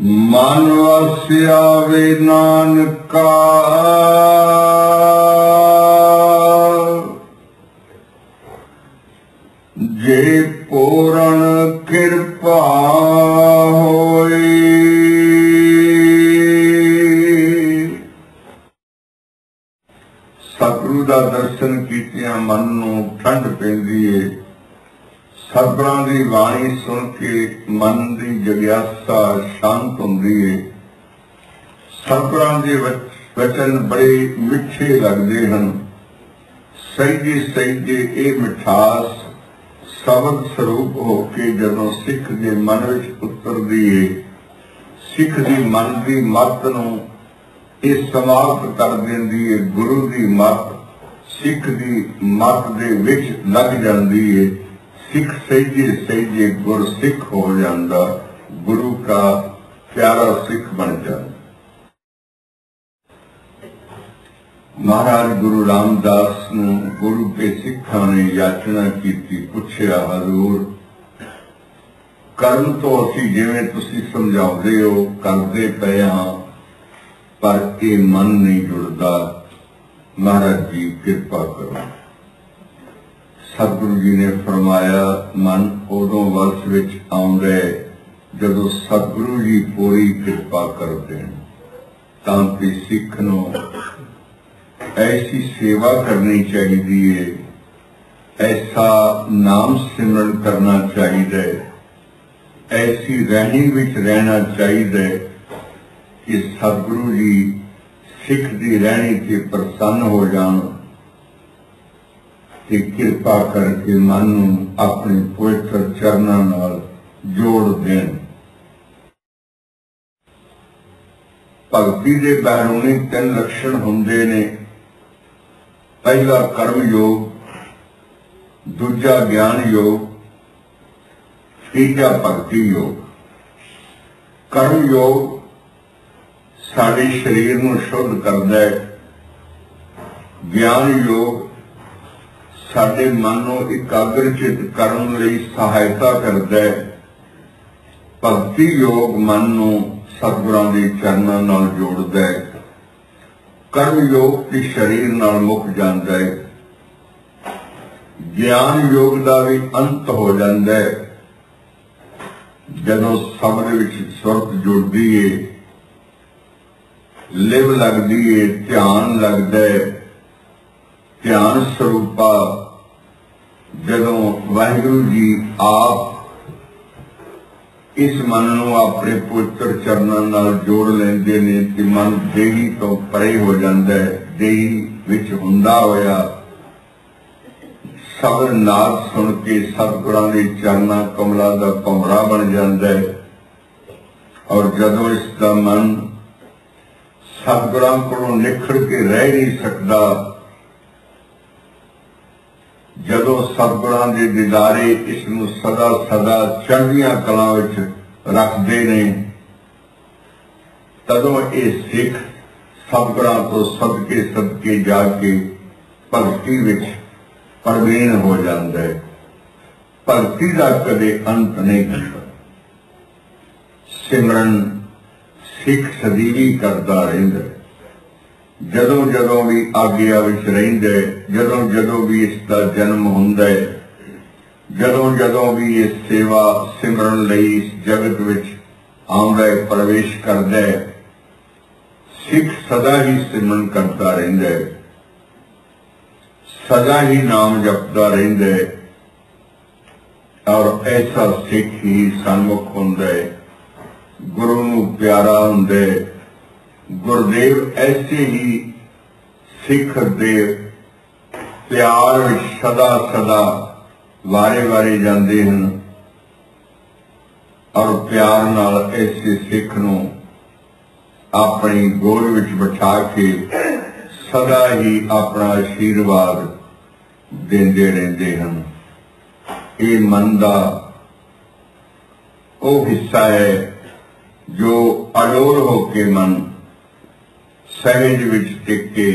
ਮਨ ਵਸਿਆ ਵੇ ਨਾਨਕਾ। ਜੇ ਪੂਰਨ ਕਿਰਪਾ ਹੋਈ। ਸਤਿਗੁਰੂ ਦਾ ਦਰਸ਼ਨ ਕੀਤਿਆਂ ਮਨ ਨੂੰ ਠੰਡ ਪੈਂਦੀ ਏ। ਸਤਿਗੁਰਾਂ ਦੀ ਬਾਣੀ ਸੁਣ ਕੇ ਮਨ ਦੀ ਜਗਿਆਸਾ ਸ਼ਾਂਤ ਹੁੰਦੀ ਹੈ ਸਤਿਗੁਰਾਂ ਦੇ ਵਚਨ ਬੜੇ ਮਿੱਠੇ ਲੱਗਦੇ ਹਨ। ਸਹਿਜੇ ਸਹਿਜੇ ਇਹ ਮਿਠਾਸ ਸ਼ਬਦ ਸਰੂਪ ਹੋ ਕੇ ਜਦੋਂ ਸਿੱਖ ਦੇ ਮਨ ਵਿੱਚ ਉਤਰਦੀ ਹੈ ਸਿੱਖ ਦੀ ਮਨ ਦੀ ਮਤ ਨੂੰ ਇਹ ਸਮਾਪਤ ਕਰ ਦਿੰਦੀ ਹੈ ਗੁਰੂ ਦੀ ਮਤ ਸਿੱਖ ਦੀ ਮਤ ਦੇ ਵਿੱਚ ਲੱਗ ਜਾਂਦੀ ਹੈ ਸਿੱਖ ਸਹਿਜੇ ਸਹਿਜੇ ਗੁਰ ਸਿੱਖ ਹੋ ਜਾਂਦਾ, ਗੁਰੂ ਦਾ ਪਿਆਰਾ ਸਿੱਖ ਬਣ ਜਾਂਦਾ। ਮਹਾਰਾਜ ਗੁਰੂ ਰਾਮਦਾਸ ਨੂੰ ਗੁਰੂ ਕੇ ਸਿੱਖਾਂ ਨੇ ਯਾਚਨਾ ਕੀਤੀ, ਪੁੱਛਿਆ, ਹਜ਼ੂਰ ਕਰਮ ਤੋਂ ਅਸੀਂ ਜਿਵੇਂ ਤੁਸੀਂ ਸਮਝਾਉਂਦੇ ਹੋ, ਕਰਦੇ ਪਏ ਹਾਂ, ਪਰ ਇਹ ਮਨ ਨਹੀਂ ਜੁੜਦਾ। ਮਹਾਰਾਜ ਜੀ, ਕਿਰਪਾ ਕਰੋ। ਸਤਿਗੁਰੂ ਜੀ ਨੇ ਫਰਮਾਇਆ, ਮਨ ਉਦੋਂ ਵਸ ਵਿੱਚ ਆਉਂਦਾ ਜਦੋਂ ਸਤਿਗੁਰੂ ਜੀ ਪੂਰੀ ਕਿਰਪਾ ਕਰਦੇ ਨੇ ਤਾਂ ਕਿ ਸਿੱਖ ਨੂੰ ਐਸੀ ਸੇਵਾ ਕਰਨੀ ਚਾਹੀਦੀ ਹੈ, ਐਸਾ ਨਾਮ ਸਿਮਰਨ ਕਰਨਾ ਚਾਹੀਦਾ ਹੈ, ਐਸੀ ਰਹਿਣੀ ਵਿੱਚ ਰਹਿਣਾ ਚਾਹੀਦਾ ਹੈ ਕਿ ਸਤਿਗੁਰੂ ਜੀ ਸਿੱਖ ਦੀ ਰਹਿਣੀ ਤੇ ਪ੍ਰਸੰਨ ਹੋ ਜਾਣ। ਤੇ ਕਿਰਪਾ ਕਰਕੇ ਮਨ ਨੂੰ ਆਪਣੇ ਪਵਿੱਤਰ ਚਰਨਾਂ ਨਾਲ ਜੋੜ ਦੇਣ। ਭਗਤੀ ਦੇ ਬਹਿਰੂਣੀ ਤਿੰਨ ਲੱਛਣ ਹੁੰਦੇ ਨੇ। ਪਹਿਲਾ ਕਰਮ ਯੋਗ ਦੂਜਾ ਗਿਆਨ ਯੋਗ ਤੀਜਾ ਭਗਤੀ ਯੋਗ ਕਰਮ ਯੋਗ ਸਾਡੇ ਸਰੀਰ ਨੂੰ ਸ਼ੁੱਧ ਕਰਦਾ ਹੈ। ਗਿਆਨ ਯੋਗ ਸਾਡੇ ਮਨ ਨੂੰ ਇਕਾਗਰ ਚਿਤ ਕਰਨ ਲਈ ਸਹਾਇਤਾ ਕਰਦਾ ਹੈ। ਭਗਤੀ ਯੋਗ ਮਨ ਨੂੰ ਸਤਿਗੁਰਾਂ ਦੇ ਚਰਨਾਂ ਨਾਲ ਜੋੜਦਾ ਹੈ। ਕਰਮ ਯੋਗ ਤੇ ਸਰੀਰ ਨਾਲ ਮੁੱਕ ਜਾਂਦਾ ਹੈ। ਗਿਆਨ ਯੋਗ ਦਾ ਵੀ ਅੰਤ ਹੋ ਜਾਂਦਾ ਹੈ। ਜਦੋਂ ਸਬਰ ਵਿੱਚ ਸੁਰਤ ਜੁੜਦੀ ਏ, ਲਿਵ ਲੱਗਦੀ ਏ, ਧਿਆਨ ਲੱਗਦਾ ਹੈ। ਧਿਆਨ ਸਰੂਪਾ, ਜਦੋਂ ਵਾਹਿਗੁਰੂ ਜੀ ਆਪ ਇਸ ਮਨ ਨੂੰ ਆਪਣੇ ਪਵਿੱਤਰ ਚਰਨਾਂ ਨਾਲ ਜੋੜ ਲੈਂਦੇ ਨੇ ਤੇ ਮਨ ਦੇਹੀ ਤੋਂ ਪਰੇ ਹੋ ਜਾਂਦਾ ਹੈ, ਦੇਹੀ ਵਿੱਚ ਹੁੰਦਾ ਹੋਇਆ ਸਬਰ ਨਾਦ ਸੁਣ ਕੇ ਸਤਿਗੁਰਾਂ ਦੇ ਚਰਨਾਂ ਕਮਲਾ ਦਾ ਭੰਵਰਾ ਬਣ ਜਾਂਦਾ ਹੈ। ਔਰ ਜਦੋਂ ਇਸ ਦਾ ਮਨ ਸਤਿਗੁਰਾਂ ਕੋਲੋਂ ਨਿਖੜ ਕੇ ਰਹਿ ਨਹੀਂ ਸਕਦਾ ਜਦੋਂ ਸਤਿਗੁਰਾਂ ਦੇ ਦਿਦਾਰੇ ਇਸ ਨੂੰ ਸਦਾ ਸਦਾ ਚੜ੍ਹਦੀਆਂ ਕਲਾਂ ਵਿੱਚ ਰੱਖਦੇ ਨੇ, ਤਦੋਂ ਇਹ ਸਿੱਖ ਸਤਿਗੁਰਾਂ ਤੋਂ ਸਦਕੇ ਸਦਕੇ ਜਾ ਕੇ ਭਗਤੀ ਵਿੱਚ ਪਰਵੇਨ ਹੋ ਜਾਂਦਾ ਹੈ। ਭਗਤੀ ਦਾ ਕਦੇ ਅੰਤ ਨਹੀਂ ਹੁੰਦਾ। ਸਿਮਰਨ ਸਿੱਖ ਸਦੀਵੀ ਕਰਦਾ ਰਹਿੰਦਾ ਹੈ। ਜਦੋਂ ਜਦੋਂ ਵੀ ਆਗਿਆ ਵਿੱਚ ਰਹਿੰਦਾ ਹੈ ਜਦੋਂ ਜਦੋਂ ਵੀ ਇਸ ਦਾ ਜਨਮ ਹੁੰਦਾ ਹੈ, ਜਦੋਂ ਜਦੋਂ ਵੀ ਇਹ ਸੇਵਾ ਸਿਮਰਨ ਲਈ ਇਸ ਜਗਤ ਵਿੱਚ ਆਉਂਦਾ ਹੈ, ਪ੍ਰਵੇਸ਼ ਕਰਦਾ ਹੈ, ਸਿੱਖ ਸਦਾ ਹੀ ਸਿਮਰਨ ਕਰਦਾ ਰਹਿੰਦਾ ਹੈ, ਸਦਾ ਹੀ ਨਾਮ ਜਪਦਾ ਰਹਿੰਦਾ ਹੈ, ਔਰ ਐਸਾ ਸਿੱਖ ਹੀ ਸਨਮੁਖ ਹੁੰਦਾ ਹੈ, ਗੁਰੂ ਨੂੰ ਪਿਆਰਾ ਹੁੰਦਾ ਹੈ ਗੁਰਦੇਵ ਐਸੇ ਹੀ ਸਿੱਖ ਦੇ ਪਿਆਰ ਵਿੱਚ ਸਦਾ ਸਦਾ ਵਾਰੇ ਵਾਰੇ ਜਾਂਦੇ ਹਨ ਔਰ ਪਿਆਰ ਨਾਲ ਐਸੇ ਸਿੱਖ ਨੂੰ ਆਪਣੀ ਗੋਦ ਵਿੱਚ ਬਿਠਾ ਕੇ ਸਦਾ ਹੀ ਆਪਣਾ ਆਸ਼ੀਰਵਾਦ ਦਿੰਦੇ ਰਹਿੰਦੇ ਹਨ। ਇਹ ਮਨ ਦਾ ਉਹ ਹਿੱਸਾ ਹੈ ਜੋ ਅਡੋਲ ਹੋ ਕੇ ਮਨ ਸਹਿਜ ਵਿੱਚ ਟਿਕ ਕੇ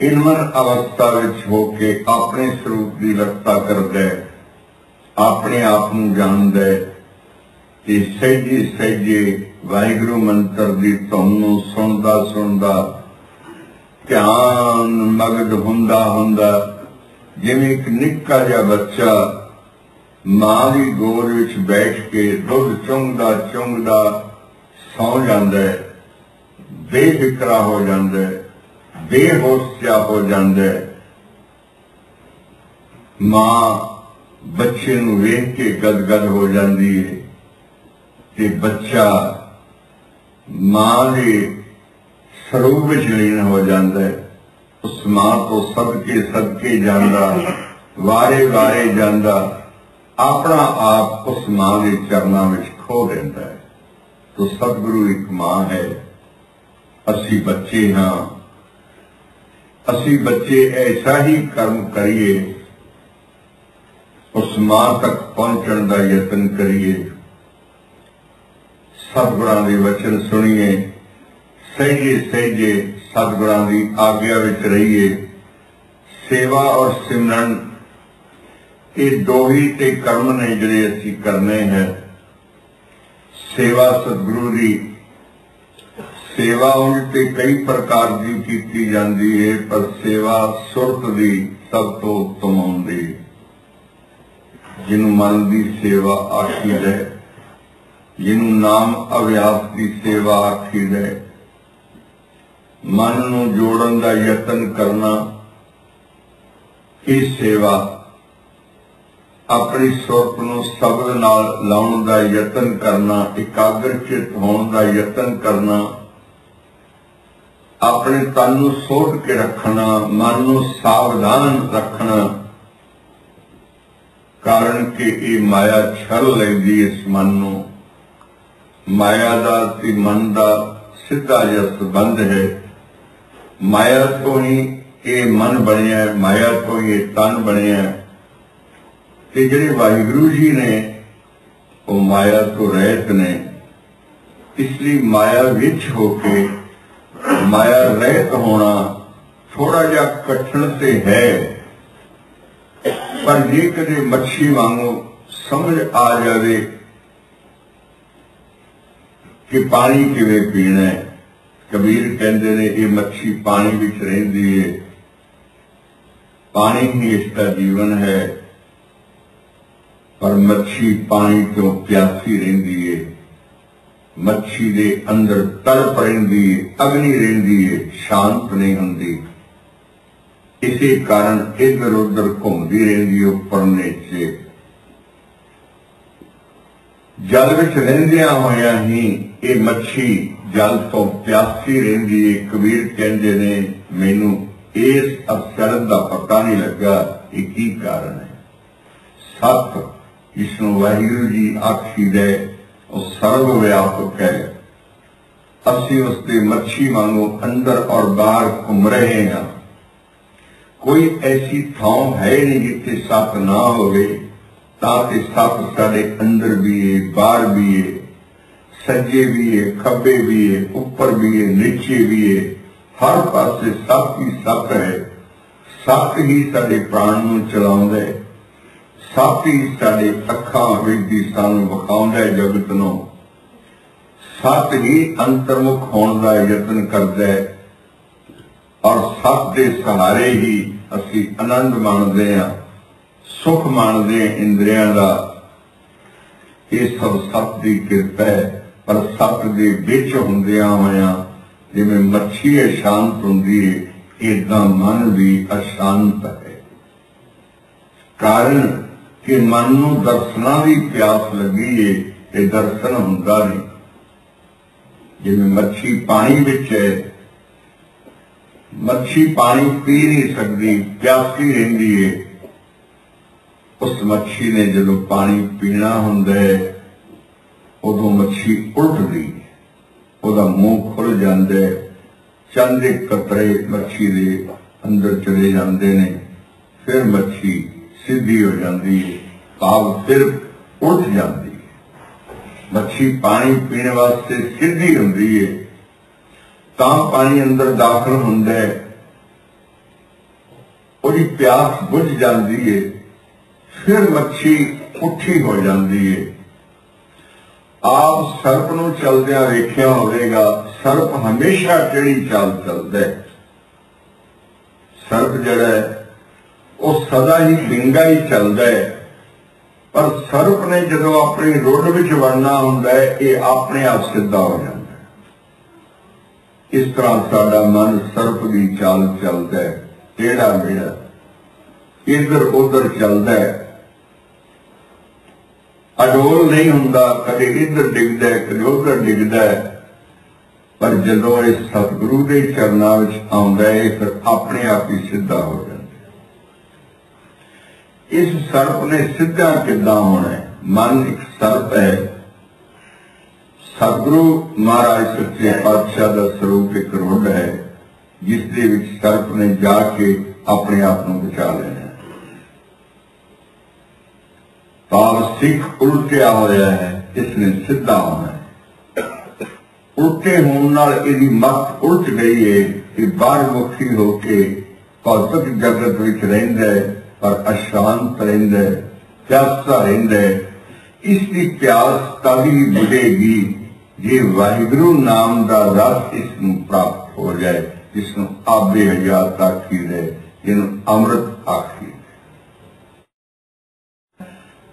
ਇਨਮਨ ਅਵਸਥਾ ਵਿੱਚ ਹੋ ਕੇ ਆਪਣੇ ਸਰੂਪ ਦੀ ਰੱਖਿਆ ਕਰਦਾ ਹੈ, ਆਪਣੇ ਆਪ ਨੂੰ ਜਾਣਦਾ ਹੈ ਤੇ ਸਹਿਜੇ ਸਹਿਜੇ ਵਾਹਿਗੁਰੂ ਮੰਤਰ ਦੀ ਧੁਨ ਨੂੰ ਸੁਣਦਾ ਸੁਣਦਾ ਧਿਆਨ ਮਗਨ ਹੁੰਦਾ ਹੁੰਦਾ, ਜਿਵੇਂ ਇੱਕ ਨਿੱਕਾ ਜਿਹਾ ਬੱਚਾ ਮਾਂ ਦੀ ਗੋਦ ਵਿੱਚ ਬੈਠ ਕੇ ਦੁੱਧ ਚੁੰਗਦਾ ਚੁੰਗਦਾ ਸੌ ਜਾਂਦਾ ਹੈ। ਬੇਫਿਕਰਾ ਹੋ ਜਾਂਦਾ ਹੈ ਬੇਹੋਸ਼ ਹੋ ਜਾਂਦਾ। ਹੈ ਮਾਂ ਬੱਚੇ ਨੂੰ ਵੇਖ ਕੇ ਗਦਗਦ ਹੋ ਜਾਂਦੀ ਹੈ ਤੇ ਬੱਚਾ ਮਾਂ ਦੇ ਸਰੂਪ ਵਿੱਚ ਲੀਨ ਹੋ ਜਾਂਦਾ ਹੈ ਉਸ ਮਾਂ ਤੋਂ ਸਦਕੇ ਸਦਕੇ ਜਾਂਦਾ, ਵਾਰੇ ਵਾਰੇ ਜਾਂਦਾ, ਆਪਣਾ ਆਪ ਉਸ ਮਾਂ ਦੇ ਚਰਨਾਂ ਵਿੱਚ ਖੋ ਦਿੰਦਾ ਹੈ ਤੋ ਸਤਿਗੁਰੂ ਇੱਕ ਮਾਂ ਹੈ। ਅਸੀਂ ਬੱਚੇ ਹਾਂ। ਅਸੀਂ ਬੱਚੇ ਐਸਾ ਹੀ ਕਰਮ ਕਰੀਏ, ਉਸ ਮਾਂ ਤੱਕ ਪਹੁੰਚਣ ਦਾ ਯਤਨ ਕਰੀਏ। ਸਤਿਗੁਰਾਂ ਦੇ ਵਚਨ ਸੁਣੀਏ, ਸਹਿਜੇ ਸਹਿਜੇ ਸਤਿਗੁਰਾਂ ਦੀ ਆਗਿਆ ਵਿੱਚ ਰਹੀਏ। ਸੇਵਾ ਔਰ ਸਿਮਰਨ, ਇਹ ਦੋ ਹੀ ਤੇ ਕਰਮ ਨੇ ਜਿਹੜੇ ਅਸੀਂ ਕਰਨੇ ਹੈ। ਸੇਵਾ ਸਤਿਗੁਰੂ ਦੀ ਸੇਵਾ ਉਹਨਾਂ ਕਈ ਪ੍ਰਕਾਰ ਦੀ ਕੀਤੀ ਜਾਂਦੀ ਹੈ ਪਰ ਸੇਵਾ ਸੁਰਤ ਦੀ ਸਭ ਤੋਂ ਉੱਤਮ ਹੁੰਦੀ ਜਿਹਨੂੰ ਮਨ ਦੀ ਸੇਵਾ ਆਖੀ ਹੈ ਜਿਹਨੂੰ ਨਾਮ ਅਭਿਆਸ ਦੀ ਸੇਵਾ ਆਖੀ ਹੈ ਮਨ ਨੂੰ ਜੋੜਨ ਦਾ ਯਤਨ ਕਰਨਾ, ਇਹ ਸੇਵਾ ਆਪਣੀ ਸੁਰਤ ਨੂੰ ਸ਼ਬਦ ਨਾਲ ਲਾਉਣ ਦਾ ਯਤਨ ਕਰਨਾ, ਇਕਾਗਰ ਚਿਤ ਹੋਣ ਦਾ ਯਤਨ ਕਰਨਾ ਆਪਣੇ ਤਨ ਨੂੰ ਸੋਧ ਕੇ ਰੱਖਣਾ, ਮਨ ਨੂੰ ਸਾਵਧਾਨ ਰੱਖਣਾ। ਕਾਰਨ ਕਿ ਇਹ ਮਾਇਆ ਛਲ ਲੈਂਦੀ ਇਸ ਮਨ ਨੂੰ। ਮਾਇਆ ਦਾ ਤੇ ਮਨ ਦਾ ਸਿੱਧਾ ਜਿਹਾ ਸੰਬੰਧ ਹੈ। ਮਾਇਆ ਤੋਂ ਹੀ ਇਹ ਮਨ ਬਣਿਆ ਮਾਇਆ ਤੋਂ ਹੀ ਇਹ ਤਨ ਬਣਿਆ ਤੇ ਜਿਹੜੇ ਵਾਹਿਗੁਰੂ ਜੀ ਨੇ, ਉਹ ਮਾਇਆ ਤੋਂ ਰਹਿਤ ਨੇ। ਇਸ ਲਈ ਮਾਇਆ ਵਿੱਚ ਹੋ ਕੇ ਮਾਇਆ ਰਹਿਤ ਹੋਣਾ ਥੋੜਾ ਜਿਹਾ ਕਠਿਨ ਤੇ ਹੈ। ਪਰ ਜੇ ਕਦੇ ਮੱਛੀ ਵਾਂਗੂ ਸਮਝ ਆ ਜਾਵੇ ਕਿ ਪਾਣੀ ਕਿਵੇਂ ਪੀਣਾ ਹੈ, ਕਬੀਰ ਕਹਿੰਦੇ ਨੇ, ਇਹ ਮੱਛੀ ਪਾਣੀ ਵਿੱਚ ਰਹਿੰਦੀ ਹੈ ਪਾਣੀ ਹੀ ਇਸ ਦਾ ਜੀਵਨ ਹੈ, ਪਰ ਮੱਛੀ ਪਾਣੀ ਤੋਂ ਪਿਆਸੀ ਰਹਿੰਦੀ ਹੈ ਮੱਛੀ ਦੇ ਅੰਦਰ ਤੜਪ ਰਹਿੰਦੀ ਹੈ ਅਗਨੀ ਰਹਿੰਦੀ ਹੈ ਸ਼ਾਂਤ ਨਹੀਂ ਹੁੰਦੀ। ਇਸੇ ਕਾਰਨ ਇਧਰ ਉਧਰ ਘੁੰਮਦੀ ਰਹਿੰਦੀ ਉੱਪਰ ਨੀਚੇ। ਜਲ ਵਿੱਚ ਰਹਿੰਦਿਆਂ ਹੋਇਆਂ ਹੀ ਇਹ ਮੱਛੀ ਜਲ ਤੋਂ ਪਿਆਸੀ ਰਹਿੰਦੀ ਹੈ ਕਬੀਰ ਕਹਿੰਦੇ ਨੇ, ਮੈਨੂੰ ਇਸ ਅਕਸਰ ਦਾ ਪਤਾ ਨਹੀਂ ਲੱਗਾ, ਇਹ ਕੀ ਕਾਰਨ ਹੈ? ਸਤ ਇਸ ਨੂੰ ਵਾਹਿਗੁਰੂ ਜੀ ਆਖੀ ਦੇ ਉਹ ਸਰਵ ਵਿਆਪਕ ਹੈ ਅਸੀਂ ਉਸ ਦੇ ਮੱਛੀ ਵਾਂਗੂ ਅੰਦਰ ਔਰ ਬਾਹਰ ਘੁੰਮ ਰਹੇ ਹਾਂ ਕੋਈ ਐਸੀ ਥਾਂ ਹੈ ਨਹੀਂ ਜਿੱਥੇ ਸਤ ਨਾ ਹੋਵੇ ਤਾਂ ਕਿ ਸਤ ਸਾਡੇ ਅੰਦਰ ਵੀ ਹੈ ਬਾਹਰ ਵੀ ਹੈ ਸੱਜੇ ਵੀ ਹੈ ਖੱਬੇ ਵੀ ਹੈ ਉੱਪਰ ਵੀ ਹੈ ਨੀਚੇ ਵੀ ਹੈ ਹਰ ਪਾਸੇ ਸਤ ਹੀ ਸਤ ਹੈ ਸਤ ਹੀ ਸਾਡੇ ਪ੍ਰਾਣ ਨੂੰ ਚਲਾਉਂਦਾ ਹੈ ਸਤ ਹੀ ਸਾਡੇ ਅੱਖਾਂ ਵਿੱਚ ਦੀ ਸਾਨੂੰ ਵਿਖਾਉਂਦਾ ਜਗਤ ਨੂੰ ਸਤ ਹੀ ਅੰਤਰਮੁਖ ਹੋਣ ਦਾ ਯਤਨ ਕਰਦਾ ਹੈ। ਔਰ ਸਤ ਦੇ ਸਹਾਰੇ ਹੀ ਅਸੀਂ ਆਨੰਦ ਮਾਣਦੇ ਹਾਂ, ਸੁਖ ਮਾਣਦੇ ਹਾਂ ਇੰਦਰੀਆਂ ਦਾ। ਇਹ ਸਭ ਸਤ ਦੀ ਕਿਰਪਾ ਹੈ, ਪਰ ਸਤ ਦੇ ਵਿੱਚ ਹੁੰਦਿਆਂ ਹੋਇਆਂ ਜਿਵੇਂ ਮੱਛੀ ਸ਼ਾਂਤ ਹੁੰਦੀ ਹੈ ਇਦਾਂ ਮਨ ਵੀ ਅਸ਼ਾਂਤ ਹੈ। ਕਾਰਨ ਕਿ ਮਨ ਨੂੰ ਦਰਸ਼ਨਾਂ ਦੀ ਪਿਆਸ ਲੱਗੀ ਏ ਤੇ ਦਰਸ਼ਨ ਹੁੰਦਾ ਨਹੀਂ ਜਿਵੇਂ ਮੱਛੀ ਪਾਣੀ ਵਿੱਚ ਹੈ। ਮੱਛੀ ਪਾਣੀ ਪੀ ਨਹੀਂ ਸਕਦੀ, ਪਿਆਸੀ ਰਹਿੰਦੀ ਏ। ਉਸ ਮੱਛੀ ਨੇ ਜਦੋਂ ਪਾਣੀ ਪੀਣਾ ਹੁੰਦਾ ਹੈ, ਉਦੋਂ ਮੱਛੀ ਉਲਟਦੀ ਉਹਦਾ ਮੂੰਹ ਖੁੱਲ ਜਾਂਦਾ ਹੈ। ਚੰਦ ਦੇ ਕਤਰੇ ਮੱਛੀ ਦੇ ਅੰਦਰ ਚਲੇ ਜਾਂਦੇ ਨੇ। ਫਿਰ ਮੱਛੀ ਸਿੱਧੀ ਹੋ ਜਾਂਦੀ ਹੈ ਭਾਵ ਫਿਰ ਉੱਠ ਜਾਂਦੀ ਹੈ। ਮੱਛੀ ਪਾਣੀ ਪੀਣ ਵਾਸਤੇ ਸਿੱਧੀ ਹੁੰਦੀ ਹੈ ਤਾਂ ਪਾਣੀ ਅੰਦਰ ਦਾਖਲ ਹੁੰਦਾ ਹੈ। ਉਹਦੀ ਪਿਆਸ ਬੁਝ ਜਾਂਦੀ ਹੈ ਫਿਰ ਮੱਛੀ ਉੱਠੀ ਹੋ ਜਾਂਦੀ ਹੈ ਆਪ ਸਰਪ ਨੂੰ ਚਲਦਿਆਂ ਵੇਖਿਆ ਹੋਵੇਗਾ ਸਰਪ ਹਮੇਸ਼ਾ ਕਿਹੜੀ ਚਾਲ ਚੱਲਦਾ ਹੈ? ਸਰਪ ਜਿਹੜਾ ਹੈ, ਉਹ ਸਦਾ ਹੀ ਡਿੰਗਾ ਹੀ ਚੱਲਦਾ ਹੈ। ਪਰ ਸਰਪ ਨੇ ਜਦੋਂ ਆਪਣੀ ਰੁੱਡ ਵਿੱਚ ਵੜਨਾ ਹੁੰਦਾ ਹੈ, ਇਹ ਆਪਣੇ ਆਪ ਸਿੱਧਾ ਹੋ ਜਾਂਦਾ ਇਸ ਤਰ੍ਹਾਂ ਸਾਡਾ ਮਨ ਸਰਪ ਦੀ ਚਾਲ ਚੱਲਦਾ ਹੈ, ਕਿਹੜਾ ਮੇਰਾ? ਇੱਧਰ ਉੱਧਰ ਚੱਲਦਾ ਹੈ। ਅਡੋਲ ਨਹੀਂ ਹੁੰਦਾ, ਕਦੇ ਇੱਧਰ ਡਿੱਗਦਾ ਕਦੇ ਉੱਧਰ ਡਿੱਗਦਾ ਪਰ ਜਦੋਂ ਇਹ ਸਤਿਗੁਰੂ ਦੇ ਚਰਨਾਂ ਵਿੱਚ ਆਉਂਦਾ ਹੈ, ਇਹ ਫਿਰ ਆਪਣੇ ਆਪ ਹੀ ਸਿੱਧਾ ਹੋ ਜਾਂਦਾ ਇਸ ਸਰਪ ਨੇ ਸਿੱਧਾ ਕਿੱਦਾਂ ਹੋਣਾ ਮਨ ਇੱਕ ਸਰਪ ਹੈ। ਸਤਿਗੁਰੂ ਮਹਾਰਾਜ ਸੱਚੇ ਪਾਤਸ਼ਾਹ ਦਾ ਸਰੂਪ ਇੱਕ ਰੁੱਡ ਹੈ, ਜਿਸ ਦੇ ਵਿੱਚ ਸਰਪ ਨੇ ਜਾ ਕੇ ਆਪਣੇ ਆਪ ਨੂੰ ਬਚਾ ਲੈਣਾ ਹੈ। ਭਾਵ ਸਿੱਖ ਉਲਟਿਆ ਹੋਇਆ ਹੈ, ਇਸ ਨੇ ਸਿੱਧਾ ਹੋਣਾ ਹੈ। ਉਲਟੇ ਹੋਣ ਨਾਲ ਇਹਦੀ ਮੱਤ ਉਲਟ ਗਈ ਹੈ ਕਿ ਬਾਹਰ ਮੁਖੀ ਹੋ ਕੇ ਭੌਤਿਕ ਜਗਤ ਵਿੱਚ ਰਹਿੰਦਾ ਹੈ। ਪਰ ਅਸ਼ਾਂਤ ਰਹਿੰਦਾ, ਪਿਆਸਾ ਰਹਿੰਦਾ। ਇਸ ਦੀ ਪਿਆਸ ਤभी ਬੁਝੇਗੀ ਜੇ ਵਾਹਿਗੁਰੂ ਨਾਮ ਦਾ ਰਸ ਇਸ ਨੂੰ ਪ੍ਰਾਪਤ ਹੋ ਜਾਏ, ਜਿਸ ਨੂੰ ਆਬੇ ਹਯਾਤ ਆਖੀਦੇ ਜਿਹਨੂੰ ਅੰਮ੍ਰਿਤ ਆਖੀਦੇ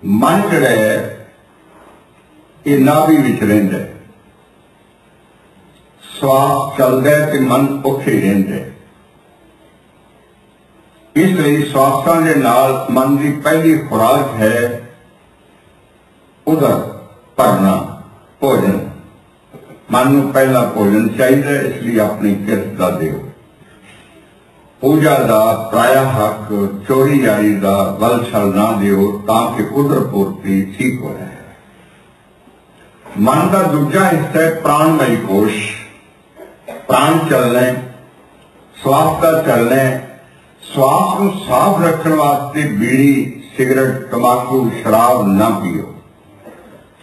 ਮਨ ਜਿਹੜਾ ਹੈ, ਇਹ ਨਾਭੀ ਵਿੱਚ ਰਹਿੰਦਾ ਹੈ। ਸਵਾਸ ਚੱਲਦਾ ਤੇ ਮਨ ਉੱਥੇ ਰਹਿੰਦਾ ਇਸ ਲਈ ਸਵਾਸਾਂ ਦੇ ਨਾਲ ਮਨ ਦੀ ਪਹਿਲੀ ਖੁਰਾਕ ਹੈ ਉਦਰ ਭਰਨਾ ਭੋਜਨ। ਮਨ ਨੂੰ ਪਹਿਲਾ ਭੋਜਨ ਚਾਹੀਦਾ ਇਸ ਲਈ ਆਪਣੀ ਕਿਰਤ ਦਾ ਦਿਓ। ਪੂਜਾ ਦਾ ਪ੍ਰਾਇਆ ਹੱਕ ਚੋਰੀ ਜਾਰੀ ਦਾ ਬਲ ਛਲ ਨਾ ਦਿਓ ਤਾਂ ਕਿ ਉਦਰ ਪੂਰਤੀ ਠੀਕ ਹੋ ਜਾਏ। ਮਨ ਦਾ ਦੂਜਾ ਹਿੱਸਾ ਹੈ ਪ੍ਰਾਣਮਈ ਕੋਸ਼। ਪ੍ਰਾਣ ਚੱਲਣਾ ਹੈ, ਸਵਾਸ ਦਾ ਚੱਲਣਾ ਸਵਾਸ ਨੂੰ ਸਾਫ਼ ਰੱਖਣ ਵਾਸਤੇ ਬੀੜੀ, ਸਿਗਰਟ ਤਮਾਕੂ ਸ਼ਰਾਬ ਨਾ ਪੀਓ।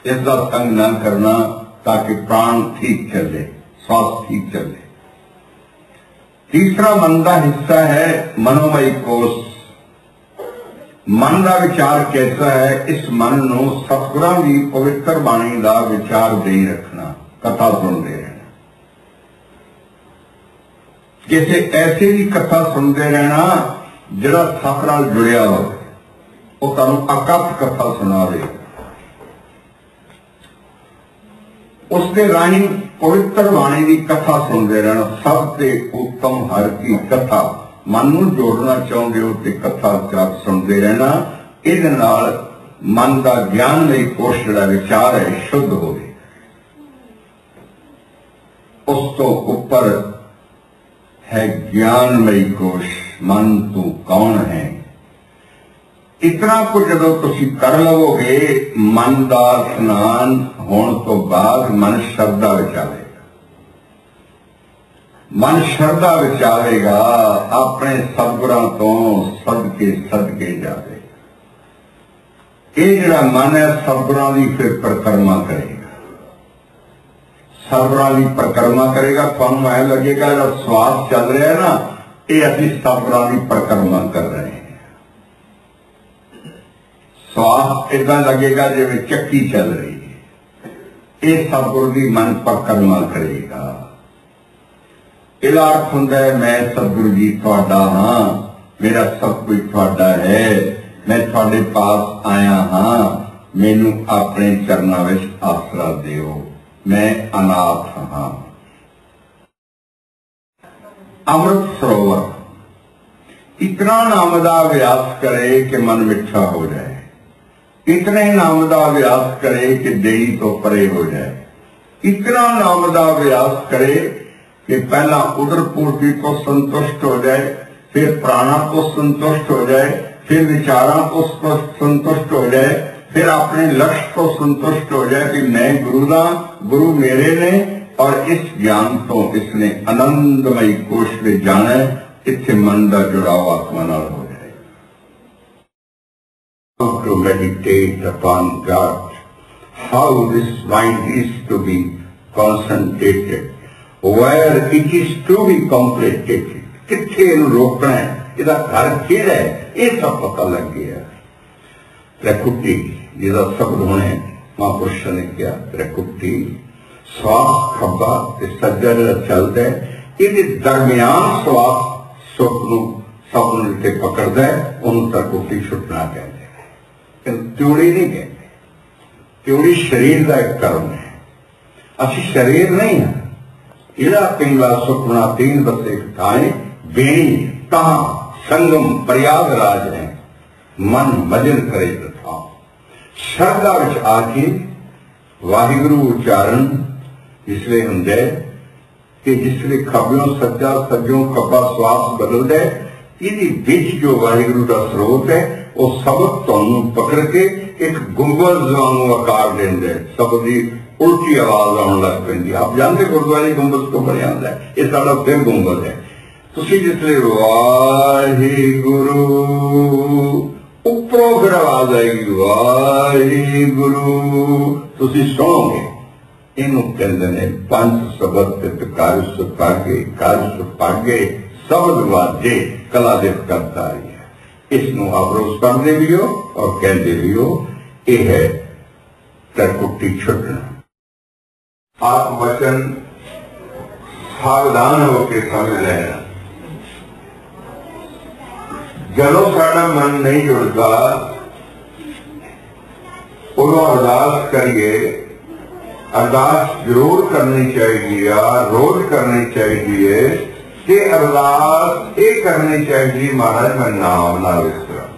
ਇਸ ਦਾ ਤੰਗ ਨਾ ਕਰਨਾ ਤਾਂ ਕਿ ਪ੍ਰਾਣ ਠੀਕ ਚੱਲੇ ਸਵਾਸ ਠੀਕ ਚੱਲੇ। ਤੀਸਰਾ ਮਨ ਦਾ ਹਿੱਸਾ ਹੈ ਮਨੋਮਈ ਕੋਸ਼। ਮਨ ਦਾ ਵਿਚਾਰ ਕੈਸਾ ਹੈ, ਇਸ ਮਨ ਨੂੰ ਸਤਿਗੁਰਾਂ ਦੀ ਪਵਿੱਤਰ ਬਾਣੀ ਦਾ ਵਿਚਾਰ ਦੇ ਰੱਖਣਾ। ਕਥਾ ਸੁਣਦੇ ਰਹਿਣਾ ਕਿਸੇ ਐਸੇ ਦੀ ਕਥਾ ਸੁਣਦੇ ਰਹਿਣਾ ਜਿਹੜਾ ਸੱਚ ਨਾਲ ਜੁੜਿਆ ਹੋਵੇ, ਉਹ ਤੁਹਾਨੂੰ ਅਕਥ ਕਥਾ ਸੁਣਾਵੇ। ਉਸ ਦੇ ਰਾਹੀਂ ਪਵਿੱਤਰ ਬਾਣੀ ਦੀ ਕਥਾ ਸੁਣਦੇ ਰਹਿਣਾ। ਸਭ ਤੇ ਉੱਤਮ ਹਰ ਕੀ ਕਥਾ ਮਨ ਨੂੰ ਜੋੜਨਾ ਚਾਹੁੰਦੇ ਹੋ ਤੇ ਕਥਾ ਚਾਪ ਸੁਣਦੇ ਰਹਿਣਾ। ਇਹਦੇ ਨਾਲ ਮਨ ਦਾ ਗਿਆਨ ਲਈ ਕੋਸ਼ ਜਿਹੜਾ ਵਿਚਾਰ ਹੈ ਸ਼ੁੱਧ ਹੋਵੇ। ਉਸ ਤੋਂ ਉੱਪਰ ਹੈ ਗਿਆਨਮਈ ਕੋਸ਼ ਮਨ ਤੂੰ ਕੌਣ ਹੈ? ਇਤਨਾ ਕੁ ਜਦੋਂ ਤੁਸੀਂ ਕਰ ਲਵੋਗੇ, ਮਨ ਦਾ ਇਸ਼ਨਾਨ ਹੋਣ ਤੋਂ ਬਾਅਦ ਮਨ ਸ਼ਰਧਾ ਵਿੱਚ ਆਵੇਗਾ। ਮਨ ਸ਼ਰਧਾ ਵਿੱਚ ਆਵੇਗਾ, ਆਪਣੇ ਸਤਿਗੁਰਾਂ ਤੋਂ ਸਦਕੇ ਸਦਕੇ ਜਾਵੇਗਾ। ਇਹ ਜਿਹੜਾ ਮਨ ਹੈ, ਸਤਿਗੁਰਾਂ ਦੀ ਫਿਰ ਪਰਕਰਮਾ ਕਰੇ ਸਤਿਗੁਰਾਂ ਦੀ ਪਰਕਰਮਾ ਕਰੇਗਾ, ਤੁਹਾਨੂੰ ਐ ਲੱਗੇਗਾ ਜਿਹੜਾ ਸਵਾਸ ਚੱਲ ਰਿਹਾ ਹੈ ਨਾ, ਇਹ ਅਸੀਂ ਸਤਿਗੁਰਾਂ ਦੀ ਪਰਕਰਮਾ ਕਰ ਰਹੇ ਹਾਂ। ਸਵਾਸ ਇਦਾਂ ਲੱਗੇਗਾ ਜਿਵੇਂ ਚੱਕੀ ਚੱਲ ਰਹੀ ਹੈ। ਇਹ ਸਤਿਗੁਰ ਦੀ ਮਨ ਪਰਕਰਮਾ ਕਰੇਗਾ। ਇਹਦਾ ਅਰਥ ਹੁੰਦਾ ਹੈ, ਮੈਂ ਸਤਿਗੁਰੂ ਜੀ ਤੁਹਾਡਾ ਹਾਂ, ਮੇਰਾ ਸਭ ਕੁਝ ਤੁਹਾਡਾ ਹੈ, ਮੈਂ ਤੁਹਾਡੇ ਪਾਸ ਆਇਆ ਹਾਂ, ਮੈਨੂੰ ਆਪਣੇ ਚਰਨਾਂ ਵਿੱਚ ਆਸਰਾ ਦਿਓ। ਮੈਂ ਅਨਾਥ ਹਾਂ ਅੰਮ੍ਰਿਤ ਸਰੋਵਰ ਇਤਨਾ ਨਾਮ ਦਾ ਅਭਿਆਸ ਕਰੇ ਕਿ ਮਨ ਮਿੱਠਾ ਹੋ ਜਾਏ ਇਤਨੇ ਨਾਮ ਦਾ ਅਭਿਆਸ ਕਰੇ ਕਿ ਦੇਹੀ ਤੋਂ ਪਰੇ ਹੋ ਜਾਏ ਇਤਨਾ ਨਾਮ ਦਾ ਅਭਿਆਸ ਕਰੇ ਕਿ ਪਹਿਲਾਂ ਉਦਰ ਪੂਰਤੀ ਤੋਂ ਸੰਤੁਸ਼ਟ ਹੋ ਜਾਏ ਫਿਰ ਪ੍ਰਾਣਾ ਤੋਂ ਸੰਤੁਸ਼ਟ ਹੋ ਜਾਏ ਫਿਰ ਵਿਚਾਰਾਂ ਤੋਂ ਸੰਤੁਸ਼ਟ ਹੋ ਜਾਏ ਫਿਰ ਆਪਣੇ ਲਕਸ਼ ਤੋਂ ਸੰਤੁਸ਼ਟ ਹੋ ਜਾਏ ਕਿ ਮੈਂ ਗੁਰੂ ਦਾ ਗੁਰੂ ਮੇਰੇ ਨੇ ਔਰ ਇਸ ਗਿਆਨ ਤੋਂ ਇਸਨੇ ਆਨੰਦਮਈ ਕੋਸ਼ ਵਿੱਚ ਜਾਣਾ ਹੈ, ਇੱਥੇ ਮਨ ਦਾ ਜੁੜਾਵ ਆਤਮਾ ਨਾਲ ਹੋ ਜਾਏ How to meditate upon God, how this mind is to be concentrated, where it is to be completed, ਕਿੱਥੇ ਇਹਨੂੰ ਰੋਕਣਾ ਹੈ ਇਹਦਾ ਘਰ ਕਿਹੜਾ ਹੈ ਇਹ ਸਭ ਪਤਾ ਲੱਗ ਗਿਆ ਪ੍ਰਕ੍ਰਿਤੀ ਜਿਹਦਾ ਸ਼ਬਦ ਹੋਣੇ ਮਹਾਂਪੁਰਸ਼ਾਂ ਨੇ ਕਿਹਾ ਪ੍ਰਕੁੱਤੀ ਸਵਾਸ ਖੱਬਾ ਤੇ ਸੱਜਾ ਜਿਹੜਾ ਚੱਲਦਾ ਹੈ, ਇਹਦੇ ਦਰਮਿਆਨ ਸਵਾਸ ਸੁੱਖ ਨੂੰ ਸਭ ਨੂੰ ਜਿੱਥੇ ਪਕੜਦਾ ਹੈ, ਉਹਨੂੰ ਪ੍ਰਕੁੱਤੀ ਛੁੱਟਣਾ ਕਹਿੰਦੇ ਨੇ ਕਿ ਤਿਉੜੀ ਨਹੀਂ ਕਹਿੰਦੇ ਤਿਉੜੀ ਸਰੀਰ ਦਾ ਇੱਕ ਕਰਮ ਹੈ ਅਸੀਂ ਸਰੀਰ ਨਹੀਂ ਹਾਂ ਇਹਦਾ ਪਿੰਗਲਾ ਸ਼ਰਧਾ ਵਿੱਚ ਆ ਕੇ ਵਾਹਿਗੁਰੂ ਉਚਾਰਨ ਇਸ ਲਈ ਹੁੰਦਾ ਕਿ ਜਿਸ ਲਈ ਖੱਬਿਓਂ ਸੱਜਾ ਸੱਜੋਂ ਖੱਬਾ ਸਵਾਸ ਬਦਲਦਾ ਇਹਦੀ ਵਿੱਚ ਜੋ ਵਾਹਿਗੁਰੂ ਦਾ ਸਰੋਤ ਹੈ, ਉਹ ਸਬਕ ਤੁਹਾਨੂੰ ਪਕੜ ਕੇ ਇੱਕ ਗੁੰਬਦ ਵਾਂਗੂ ਆਕਾਰ ਦਿੰਦਾ ਹੈ। ਸਬਕ ਦੀ ਉਲਟੀ ਆਵਾਜ਼ ਆਉਣ ਲੱਗ ਪੈਂਦੀ ਆਪ ਜਾਣਦੇ ਗੁਰਦੁਆਰੇ ਗੁੰਬਦ ਤੋਂ ਬਣਿਆ ਹੁੰਦਾ ਹੈ। ਇਹ ਸਾਡਾ ਫਿਰ ਗੁੰਬਦ ਹੈ। ਤੁਸੀਂ ਜਿਸ ਲਈ ਵਾਹਿਗੁਰੂ ਉੱਪਰੋਂ ਫਿਰ ਆਵਾਜ਼ ਆਏਗੀ ਵਾਹਿਗੁਰੂ। ਤੁਸੀਂ ਸੁਣੋਗੇ ਇਹਨੂੰ ਕਹਿੰਦੇ ਨੇ ਪੰਜ ਸ਼ਬਦ ਤੇ ਤਕਾਰ ਸੁਪਾਗੇ ਕਾਰ ਸੁਪਾਗੇ ਸ਼ਬਦ ਵਾਜੇ, ਕਲਾ ਦੇ ਕਰਤਾ ਹੈ। ਇਸ ਨੂੰ ਆਪ ਰੋਜ਼ ਪੜ੍ਹਦੇ ਵੀ ਹੋ ਔਰ ਕਹਿੰਦੇ ਵੀ ਹੋ ਇਹ ਹੈ ਤਰਕੁੱਟੀ ਛੁੱਟਣਾ ਆਪ ਵਚਨ ਸਾਵਧਾਨ ਹੋ ਕੇ ਸਮਝ ਲੈਣਾ। ਜਦੋਂ ਸਾਡਾ ਮਨ ਨਹੀਂ ਜੁੜਦਾ, ਉਦੋਂ ਅਰਦਾਸ ਕਰੀਏ। ਅਰਦਾਸ ਜ਼ਰੂਰ ਕਰਨੀ ਚਾਹੀਦੀ ਆ, ਰੋਜ਼ ਕਰਨੀ ਚਾਹੀਦੀ ਹੈ ਕਿ ਅਰਦਾਸ ਇਹ ਕਰਨੀ ਚਾਹੀਦੀ ਮਹਾਰਾਜ, ਮੈਂ ਨਾਮ ਨਾਲ ਵਿਸਰਾ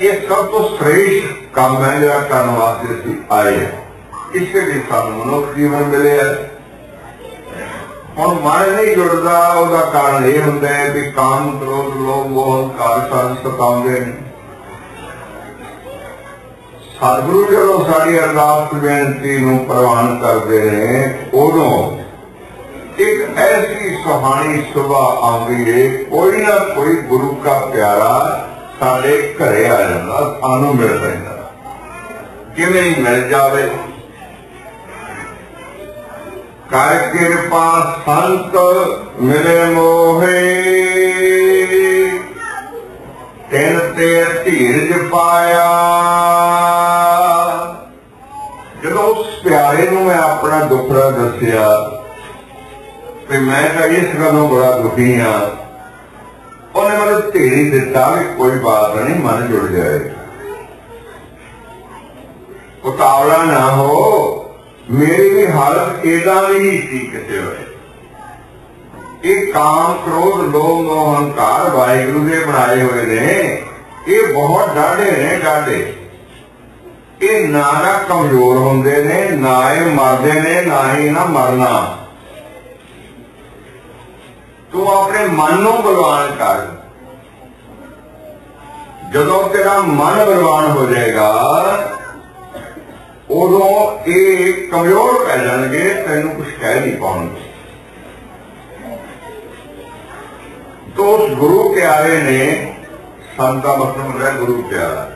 ਇਹ ਸਭ ਤੋਂ ਸ੍ਰੇਸ਼ਟ ਕੰਮ ਹੈ ਜਿਹੜਾ ਕਰਨ ਵਾਸਤੇ ਅਸੀਂ ਆਏ ਹਾਂ। ਲਈ ਸਾਨੂੰ ਮਨੁੱਖ ਜੀਵਨ ਮਿਲਿਆ ਹੁਣ ਮਨ ਨਹੀਂ ਜੁੜਦਾ, ਉਹਦਾ ਕਾਰਨ ਇਹ ਹੁੰਦਾ ਹੈ ਕਿ ਕਾਮ, ਕ੍ਰੋਧ, ਲੋਭ, ਮੋਹ, ਹੰਕਾਰ ਸਾਨੂੰ ਸਤਾਉਂਦੇ ਨੇ। ਸਤਿਗੁਰੂ ਜਦੋਂ ਸਾਡੀ ਅਰਦਾਸ ਬੇਨਤੀ ਨੂੰ ਪ੍ਰਵਾਨ ਕਰਦੇ ਨੇ, ਉਦੋਂ ਇੱਕ ਐਸੀ ਸੁਹਾਣੀ ਸੁਬਾਹ ਆਉਂਦੀ ਹੈ ਕੋਈ ਨਾ ਕੋਈ ਗੁਰੂ ਦਾ ਪਿਆਰਾ ਸਾਡੇ ਘਰੇ ਆ ਜਾਂਦਾ, ਸਾਨੂੰ ਮਿਲ ਜਾਂਦਾ। ਕਿਵੇਂ ਮਿਲ ਜਾਵੇ ਕਰ ਕਿਰਪਾ ਸੰਤ ਮਿਲੇ ਮੋਹੇ। ਤਿਨ ਤੇ ਧੀਰਜ ਪਾਇਆ। ਜਦੋਂ ਉਸ ਪਿਆਰੇ ਨੂੰ ਮੈਂ ਆਪਣਾ ਦੁੱਖੜਾ ਦੱਸਿਆ, ਤੇ ਮੈਂ ਤਾਂ ਇਸ ਗੱਲੋਂ ਬੜਾ ਦੁਖੀ ਹਾਂ। ਉਹਨੇ ਮੈਨੂੰ ਧੀਰੀ ਦਿੱਤਾ ਵੀ ਕੋਈ ਬਾਤ ਨਹੀਂ, ਮਨ ਜੁੜ ਜਾਏ। ਉਤਾਵਲਾ ਨਾ ਹੋ। ਮੇਰੀ ਵੀ ਹਾਲਤ ਏਦਾਂ ਦੀ ਹੀ ਸੀ ਕਿਸੇ ਵੇਲੇ। ਇਹ ਕਾਮ ਕ੍ਰੋਧ, ਲੋਭ, ਮੋਹ ਹੰਕਾਰ ਵਾਹਿਗੁਰੂ ਦੇ ਬਣਾਏ ਹੋਏ ਨੇ। ਇਹ ਬਹੁਤ ਡਾਢੇ ਨੇ, ਡਾਢੇ। ਇਹ ਨਾ ਨਾ ਕਮਜ਼ੋਰ ਹੁੰਦੇ ਨੇ, ਨਾ ਇਹ ਮਰਦੇ ਨੇ, ਨਾ ਹੀ ਨਾ ਮਰਨਾ। ਤੂੰ ਆਪਣੇ ਮਨ ਨੂੰ ਬਲਵਾਨ ਕਰ। ਜਦੋਂ ਤੇਰਾ ਮਨ ਬਲਵਾਨ ਹੋ ਜਾਏਗਾ ਉਦੋਂ ਇਹ ਕਮਜ਼ੋਰ ਪੈ ਜਾਣਗੇ, ਤੈਨੂੰ ਕੁਝ ਕਹਿ ਨਹੀਂ ਪਾਉਣਗੇ। ਤੋ ਗੁਰੂ ਪਿਆਰੇ ਨੇ ਸੰਤਾ ਮਤਲਬ ਹੈ ਗੁਰੂ ਪਿਆਰਾ।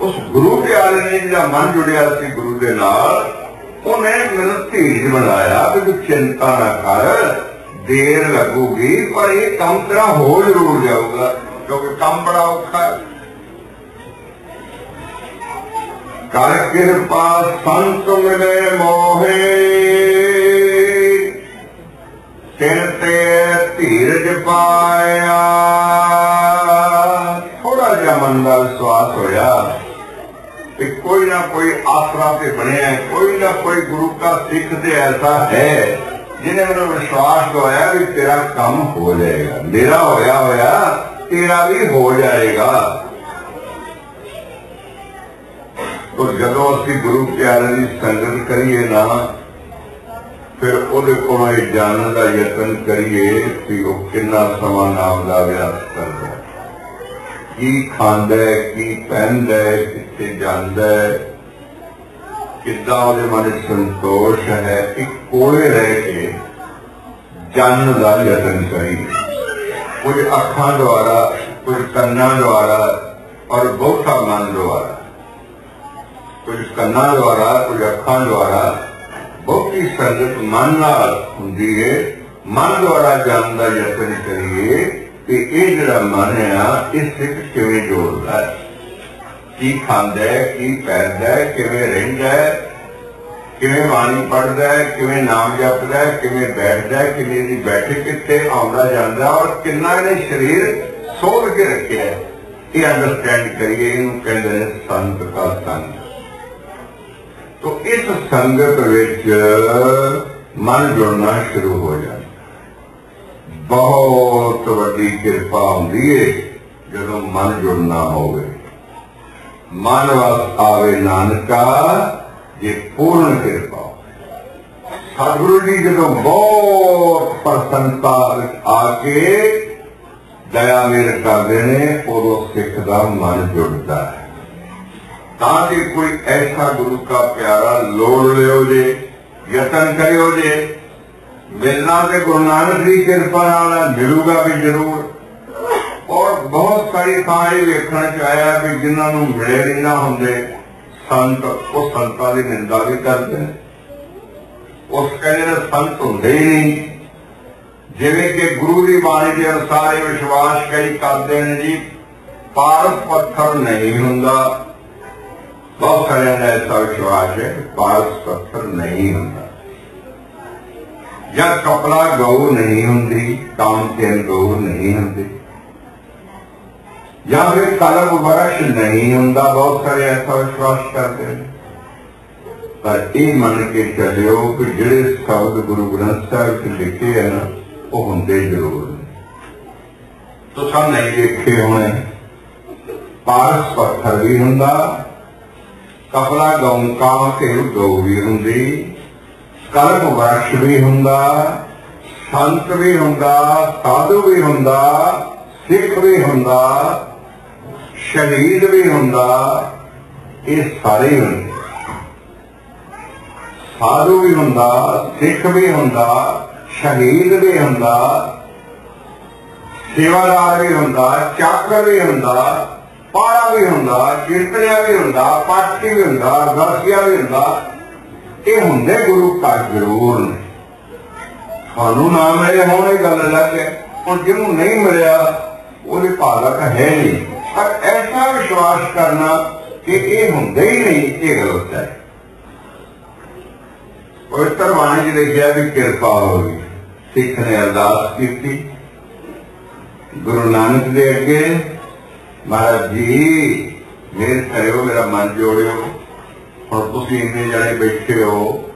ਉਸ ਗੁਰੂ ਪਿਆਰੇ ਨੇ ਜਿਹੜਾ ਮਨ ਜੁੜਿਆ ਸੀ ਗੁਰੂ ਦੇ ਨਾਲ, ਉਹਨੇ ਮੈਨੂੰ ਧੀਰਜ ਬਣਾਇਆ ਵੀ ਤੂੰ ਚਿੰਤਾ ਨਾ ਕਰ, ਦੇਰ ਲੱਗੂਗੀ, ਪਰ ਇਹ ਕੰਮ ਤੇਰਾ ਹੋ ਜ਼ਰੂਰ ਜਾਊਗਾ, ਕਿਉਂਕਿ ਕੰਮ ਬੜਾ ਔਖਾ ਹੈ। ਕਰ ਕਿਰਪਾ ਸੰਤ ਮਿਲੇ ਮੋਹੇ। ਸਿਰ ਤੇ ਧੀਰਜ ਪਾਇਆ। ਥੋੜਾ ਜਿਹਾ ਮਨ ਦਾ ਵਿਸ਼ਵਾਸ ਹੋਇਆ ਕਿ ਕੋਈ ਨਾ ਕੋਈ ਆਸਰਾ ਤੇ ਬਣਿਆ ਕੋਈ ਨਾ ਕੋਈ ਗੁਰੂ ਦਾ ਸਿੱਖ ਤੇ ਐਸਾ ਹੈ ਜਿਹਨੇ ਮੈਨੂੰ ਵਿਸ਼ਵਾਸ ਦਵਾਇਆ ਵੀ ਤੇਰਾ ਕੰਮ ਹੋ ਜਾਏਗਾ। ਮੇਰਾ ਹੋਇਆ ਹੋਇਆ, ਤੇਰਾ ਵੀ ਹੋ ਜਾਏਗਾ। ਤੋ ਜਦੋਂ ਅਸੀਂ ਗੁਰੂ ਪਿਆਰੇ ਦੀ ਸੰਗਤ ਕਰੀਏ ਨਾ, ਫਿਰ ਉਹਦੇ ਕੋਲੋਂ ਇਹ ਜਾਣਨ ਦਾ ਯਤਨ ਕਰੀਏ ਕਿ ਉਹ ਕਿੰਨਾ ਸਮਾਂ ਨਾਮ ਦਾ ਅਭਿਆਸ ਕਰਦਾ ਕੀ ਖਾਂਦਾ ਹੈ, ਕੀ ਪਹਿਨਦਾ ਹੈ, ਕਿੱਥੇ ਜਾਂਦਾ ਹੈ, ਕਿੱਦਾਂ ਉਹਦੇ ਮਨ ਵਿੱਚ ਸੰਤੋਸ਼ ਹੈ ਇੱਕ ਕੋਲੇ ਰਹਿ ਕੇ ਜਾਣਨ ਦਾ ਯਤਨ ਕਰੀਏ। ਕੁਝ ਅੱਖਾਂ ਦੁਆਰਾ, ਕੁਝ ਕੰਨਾਂ ਦੁਆਰਾ ਔਰ ਬਹੁਤਾ ਮਨ ਦੁਆਰਾ। ਕੁਝ ਕੰਨਾਂ ਦੁਆਰਾ, ਕੁਝ ਅੱਖਾਂ ਦੁਆਰਾ, ਬਹੁਤੀ ਸੰਗਤ ਮਨ ਨਾਲ ਹੁੰਦੀ ਹੈ ਮਨ ਦੁਆਰਾ ਜਾਣਨ ਦਾ ਯਤਨ ਕਰੀਏ ਕਿ ਇਹ ਜਿਹੜਾ ਮਨ ਆ ਇਹ ਸਿੱਖ ਕਿਵੇਂ ਜੋੜਦਾ ਹੈ? ਕੀ ਖਾਂਦਾ ਹੈ, ਕੀ ਪੈਂਦਾ ਹੈ, ਕਿਵੇਂ ਰਹਿੰਦਾ ਹੈ? ਕਿਵੇਂ ਬਾਣੀ ਪੜਦਾ ਹੈ, ਕਿਵੇਂ ਨਾਮ ਜਪਦਾ ਹੈ, ਕਿਵੇਂ ਬੈਠਦਾ ਹੈ, ਕਿੰਨੀ ਦੀ ਬੈਠਕ ਕਿੱਥੇ ਆਉਂਦਾ ਜਾਂਦਾ ਔਰ ਕਿੰਨਾ ਇਹਨੇ ਸਰੀਰ ਸੋਧ ਕੇ ਰੱਖਿਆ ਇਹ ਅੰਡਰਸਟੈਂਡ ਕਰੀਏ, ਇਹਨੂੰ ਕਹਿੰਦੇ ਨੇ ਸੰਤ ਦਾ ਸੰਗ ਤੋ ਇਸ ਸੰਗਤ ਵਿੱਚ ਮਨ ਜੁੜਨਾ ਸ਼ੁਰੂ ਹੋ ਜਾਂਦਾ। ਬਹੁਤ ਵੱਡੀ ਕਿਰਪਾ ਹੁੰਦੀ ਹੈ ਜਦੋਂ ਮਨ ਜੁੜਨਾ ਹੋਵੇ। ਮਨ ਵਸ ਆਵੇ ਨਾਨਕਾ, ਜੇ ਪੂਰਨ ਕਿਰਪਾ ਸਤਿਗੁਰੂ ਜੀ ਜਦੋਂ ਬਹੁਤ ਪ੍ਰਸੰਨਤਾ ਆ ਕੇ ਦਇਆ ਮੇਰ ਕਰਦੇ ਨੇ, ਉਦੋਂ ਸਿੱਖ ਦਾ ਮਨ ਜੁੜਦਾ ਹੈ। ਤਾਂ ਕਿ ਕੋਈ ਐਸਾ ਗੁਰੂ ਦਾ ਪਿਆਰਾ ਲੋੜ ਲਿਓ ਜੇ, ਯਤਨ ਕਰਿਓ ਜੇ। ਮਿਲਣਾ ਤੇ ਗੁਰੂ ਨਾਨਕ ਦੀ ਕਿਰਪਾ ਨਾਲ ਮਿਲੂਗਾ ਵੀ ਜ਼ਰੂਰ। ਔਰ ਬਹੁਤ ਸਾਰੀ ਥਾਂ ਵੇਖਣ ਚ ਆਇਆ ਵੀ ਜਿਨ੍ਹਾਂ ਨੂੰ ਮਿਲੇ ਨਹੀਂ ਨਾ ਹੁੰਦੇ, ਸੰਤ ਉਹ ਸੰਤਾਂ ਦੀ ਨਿੰਦਾ ਵੀ ਕਰਦੇ ਨੇ। ਉਸ ਕਹਿੰਦੇ ਨੇ ਸੰਤ ਹੁੰਦੇ ਹੀ ਨਹੀਂ। ਜਿਵੇਂ ਕਿ ਗੁਰੂ ਦੀ ਬਾਣੀ ਦੇ ਅਨੁਸਾਰ ਇਹ ਵਿਸ਼ਵਾਸ ਕਈ ਕਰਦੇ ਨੇ ਜੀ, ਪਾਰਸ ਪੱਥਰ ਨਹੀਂ ਹੁੰਦਾ। ਬਹੁਤ ਸਾਰਿਆਂ ਦਾ ਐਸਾ ਵਿਸ਼ਵਾਸ ਹੈ ਕਿ ਪਾਰਸ ਪੱਥਰ ਨਹੀਂ ਹੁੰਦਾ। ਜਾਂ ਕਪੜਾ ਗਊ ਨਹੀਂ ਹੁੰਦੀ, ਕਾਮ ਤੇ ਗਊ ਨਹੀਂ ਹੁੰਦੀ। ਜਾਂ ਫਿਰ ਕਲਮ ਵਰਸ਼ ਨਹੀਂ ਹੁੰਦਾ, ਬਹੁਤ ਸਾਰੇ ਐਸਾ ਵਿਸ਼ਵਾਸ ਕਰਦੇ ਨੇ। ਪਰ ਇਹ ਮੰਨ ਕੇ ਚੱਲਿਓ ਕਿ ਜਿਹੜੇ ਸ਼ਬਦ ਗੁਰੂ ਗ੍ਰੰਥ ਸਾਹਿਬ ਵਿੱਚ ਲਿਖੇ ਹਨ ਉਹ ਹੁੰਦੇ ਜ਼ਰੂਰ ਨੇ। ਤੁਸੀਂ ਨਹੀਂ ਦੇਖੇ ਹੋਣੇ। ਪਾਰਸ ਪੱਥਰ ਵੀ ਹੁੰਦਾ ਕਪੜਾ ਗਊ ਕਾਮ ਤੇ ਗਊ ਵੀ ਹੁੰਦੀ। ਵਰਸ਼ ਵੀ ਹੁੰਦਾ, ਸੰਤ ਵੀ ਹੁੰਦਾ, ਸਾਧੂ ਵੀ ਹੁੰਦਾ, ਸਿੱਖ ਵੀ ਹੁੰਦਾ, ਸ਼ਹੀਦ ਵੀ ਹੁੰਦਾ, ਇਹ ਸਾਰੇ ਹੁੰਦੇ। ਸਾਧੂ ਵੀ ਹੁੰਦਾ, ਸਿੱਖ ਵੀ ਹੁੰਦਾ, ਸ਼ਹੀਦ ਵੀ ਹੁੰਦਾ, ਸੇਵਾਦਾਰ ਵੀ ਹੁੰਦਾ, ਚਾਕਰ ਵੀ ਹੁੰਦਾ। ਪਾੜਾ ਵੀ ਹੁੰਦਾ ਕੀਰਤਨਿਆ ਵੀ ਹੁੰਦਾ ਪਾਠੀ ਵੀ ਹੁੰਦਾ ਗਾਸੀਆ ਵੀ ਹੁੰਦਾ। ਇਹ ਹੁੰਦੇ ਗੁਰੂ ਘਰ ਜ਼ਰੂਰ ਨੇ। ਤੁਹਾਨੂੰ ਨਾ ਮਿਲੇ, ਹੋਣ ਇਹ ਗੱਲ ਅਲੱਗ ਹੈ ਹੁਣ ਜਿਹਨੂੰ ਨਹੀਂ ਮਿਲਿਆ, ਉਹਦੇ ਭਾਲਕ ਹੈ ਨਹੀਂ। ਪਰ ਐਸਾ ਵਿਸ਼ਵਾਸ ਕਰਨਾ ਕਿ ਇਹ ਹੁੰਦੇ ਹੀ ਨਹੀਂ, ਇਹ ਗਲਤ ਹੈ। ਪਵਿੱਤਰ ਬਾਣੀ 'ਚ ਲਿਖਿਆ ਵੀ ਕਿਰਪਾ ਹੋਵੇ ਸਿੱਖ ਨੇ ਅਰਦਾਸ ਕੀਤੀ। ਗੁਰੂ ਨਾਨਕ ਦੇ ਅੱਗੇ ਮਹਾਰਾਜ ਜੀ, ਮੇਰੇ ਕਰਿਓ, ਮੇਰਾ ਮਨ ਜੋੜਿਓ। ਹੁਣ ਤੁਸੀਂ ਇੰਨੇ ਜਣੇ ਬੈਠੇ ਹੋ,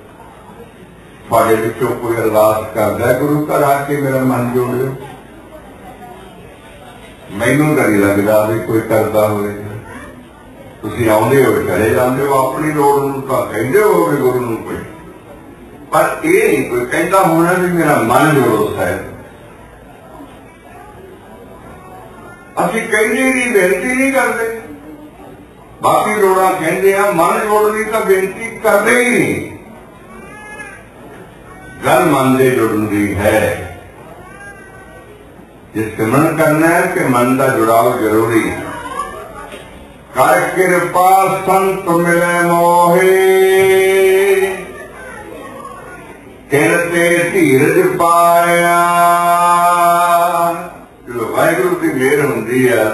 ਤੁਹਾਡੇ ਵਿੱਚੋਂ ਕੋਈ ਅਰਦਾਸ ਕਰਦਾ ਗੁਰੂ ਘਰ ਆ ਕੇ ਮੇਰਾ ਮਨ ਜੋੜਿਓ? ਮੈਨੂੰ ਤਾਂ ਨਹੀਂ ਲੱਗਦਾ ਵੀ ਕੋਈ ਕਰਦਾ ਹੋਵੇ। ਤੁਸੀਂ ਆਉਂਦੇ ਹੋ, ਚਲੇ ਜਾਂਦੇ ਹੋ, ਆਪਣੀ ਲੋੜ ਨੂੰ ਤਾਂ ਕਹਿੰਦੇ ਹੋ ਵੀ ਗੁਰੂ ਨੂੰ ਕੋਈ। ਪਰ ਇਹ ਨਹੀਂ, ਕੋਈ ਕਹਿੰਦਾ ਹੋਣਾ ਵੀ ਮੇਰਾ ਮਨ ਜੋੜੋ ਸਾਹਿਬ। ਅਸੀਂ ਕਹਿੰਦੇ ਨਹੀਂ ਬੇਨਤੀ ਨਹੀਂ ਕਰਦੇ। ਬਾਕੀ ਲੋੜਾਂ ਕਹਿੰਦੇ ਆ, ਮਨ ਜੋੜਨ ਦੀ ਤਾਂ ਬੇਨਤੀ ਕਰਦੇ ਹੀ ਨਹੀਂ। ਗੱਲ ਮਨ ਦੇ ਜੁੜਨ ਦੀ ਹੈ। ਜੇ ਸਿਮਰਨ ਕਰਨਾ ਹੈ ਕਿ ਮਨ ਦਾ ਜੁੜਾਵ ਜ਼ਰੂਰੀ ਹੈ। ਕਰ ਕਿਰਪਾ ਸੰਤ ਮਿਲੇ ਮੋਹੇ। ਕਿਰਤੇ ਧੀਰਜ ਪਾਇਆ। ਜਦੋਂ ਵਾਹਿਗੁਰੂ ਮਿਹਰ ਹੁੰਦੀ ਆ,